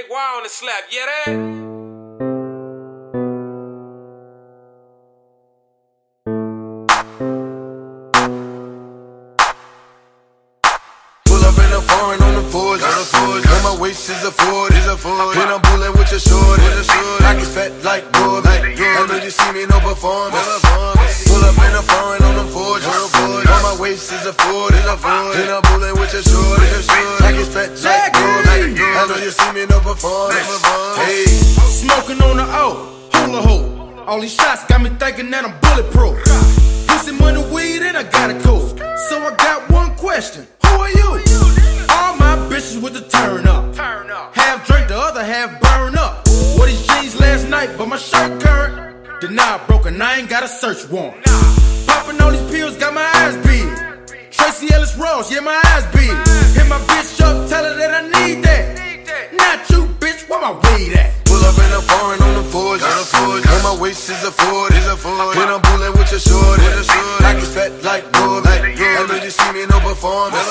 Big Wy on the slap, yeah that? Pull up in a foreign on the forge. When my waist is a Ford, is a Ford. When I'm boolin' with your short, pockets fat like Bob. I know you see me no performance. Pull up in a foreign on the forge. When my waist is a Ford, is a Ford. When I'm boolin' with your short, pockets know you see me no performance. Hey. Smoking on the O, hula hoop. All these shots got me thinking that I'm bulletproof. Pussy money, weed, and I got it cool. So I got one question: Who are you? All my bitches with the turn up. Turn up. Half drink, the other half burn up. Wore these jeans last night, but my shirt current. Denied broken, I ain't got a search warrant. Popping all these pills, got my eyes big. Tracee Ellis Ross, yeah, my eyes big. Hit my bitch up, tell her that I need that. Not you, bitch, where my weed at? Pull up in a foreign on the forge. When my waist is a Ford, is a Ford. When I'm boolin' with your short, pockets fat like Bob. I know you see me no performance.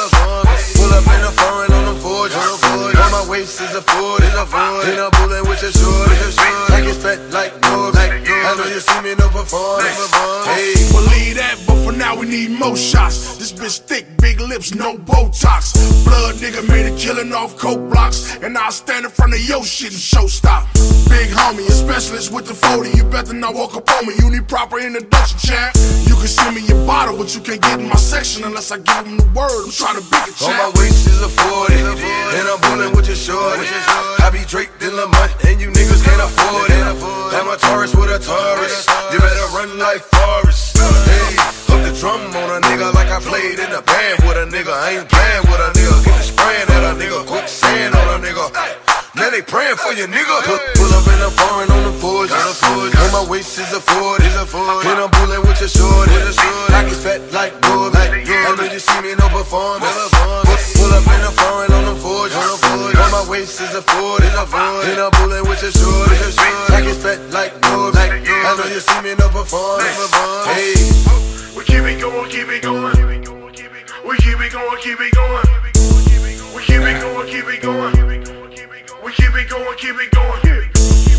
Pull up in a foreign on the forge. When my waist is a Ford, is a Ford. When I'm boolin' with your short, pockets fat like Bob. I know you see me no performance. Hey. Believe that, for now we need more shots. This bitch thick, big lips, no Botox. Blood nigga made a killing off coke blocks. And I'll stand in front of your shit and show stop. Big homie, a specialist with the 40. You better not walk up on me. You need proper introduction, champ. You can send me your bottle, but you can't get in my section unless I give them the word. I'm trying to big a On my champ. waist is a 40, and I'm boolin' with your short. I be draped in Lamont, and you niggas can't afford it. I'm a Taurus with a Taurus. You better run like Forrest. Nigga like I played in a band with a nigga. I ain't playing with a nigga. Get the spraying at a nigga. Quick sand on a nigga. Now they praying for you, nigga. Pull, pull up in a foreign on the forge. On the forge. And my waist is a Ford. When I'm boolin' with your short. Pockets fat like Bob. I know you see me no performance. Pull, pull up in a foreign on the forge. On the forge. And my waist is a Ford. When I'm boolin' with your short. Pockets fat like Bob. I know you see me no performance. It going, keep it going. We keep it going, keep it going. We keep it going, keep it going.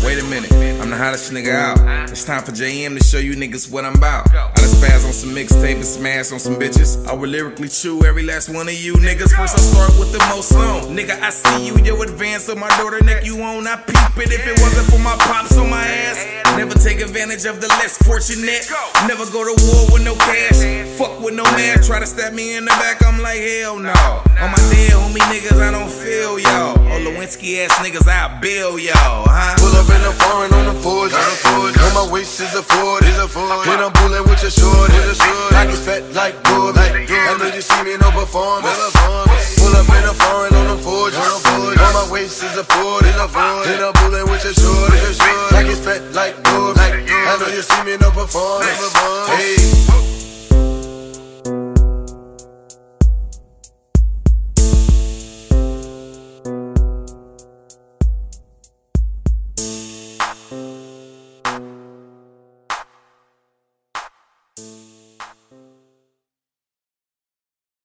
Wait a minute, I'm the hottest nigga out. It's time for JM to show you niggas what I'm about. I just spaz on some mixtape and smash on some bitches. I will lyrically chew every last one of you niggas. First I start with the most on. Nigga, I see you, yo advance on my daughter neck you on. I peep it if it wasn't for my pops on my ass. Never take advantage of the less fortunate. Never go to war with no cash. Fuck with no man. Try to stab me in the back, I'm like hell no. On my dead homie niggas, I don't feel y'all. Oh Lewinsky ass niggas, I bill y'all, huh? Pull up in a foreign on the forge. On my waist is a Ford. Is a When I'm boolin' with your short. Pockets fat like Bob. I know you see me no performance. Pull up in a foreign on the forge. On my waist is a Ford. When I'm boolin' know you see me no performance. Hey.